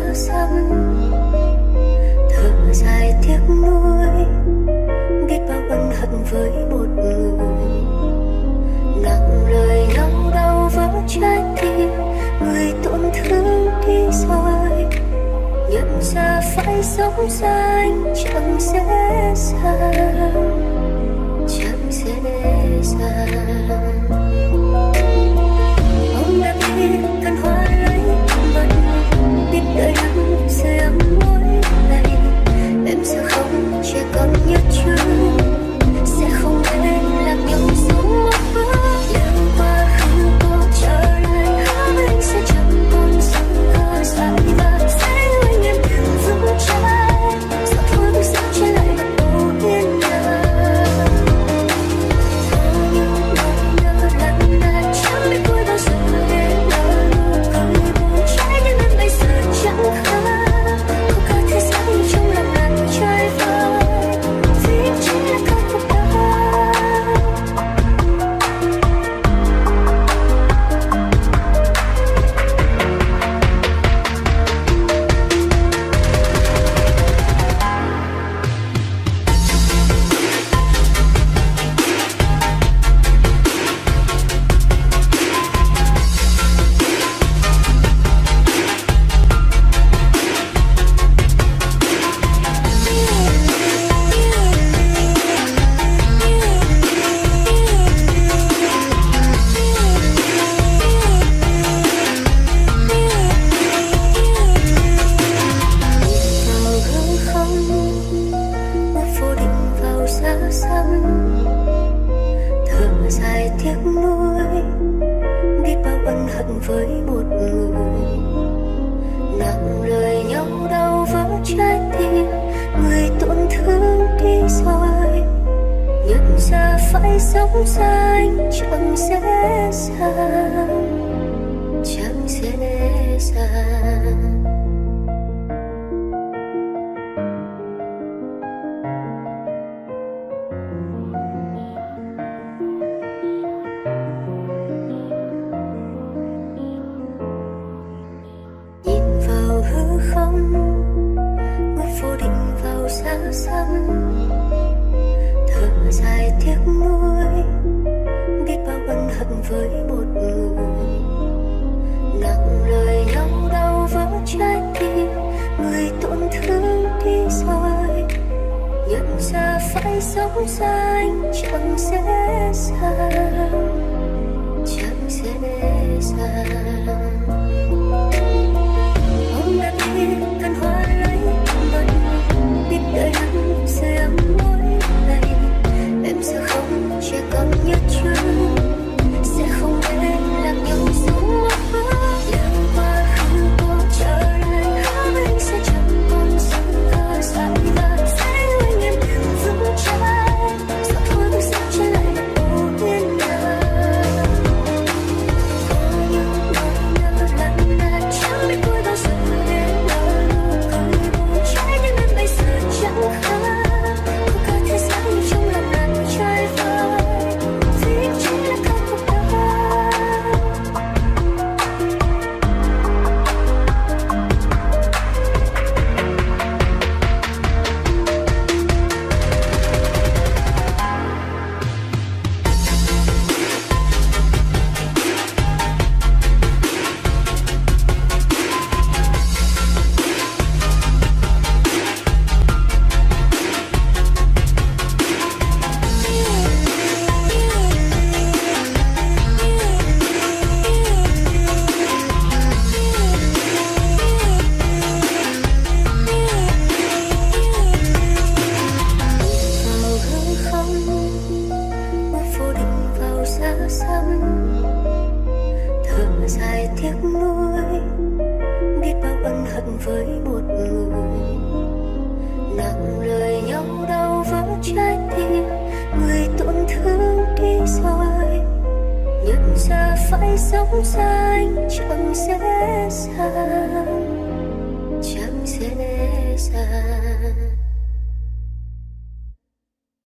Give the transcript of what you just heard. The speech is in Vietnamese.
dở dẫm thở dài tiếc nuối, biết bao ân hận với một người. Nặng lời đau đau vỡ trái tim, người tổn thương đi rồi. Nhận ra phải sống ra anh chẳng dễ. vẫn hận với một người. Nặng lời nhau đau vỡ trái tim, người tổn thương đi rồi. Nhận ra phải sống xa, anh chẳng dễ dàng chẳng dễ dàng sắc thở dài tiếc nuối, biết bao ân hận với một người. Nặng lời đau đau vỡ trái tim, người tổn thương đi rồi. Nhận ra phải sống ra, anh chẳng dễ dàng. phải sống ra anh chẳng dễ dàng chẳng dễ dàng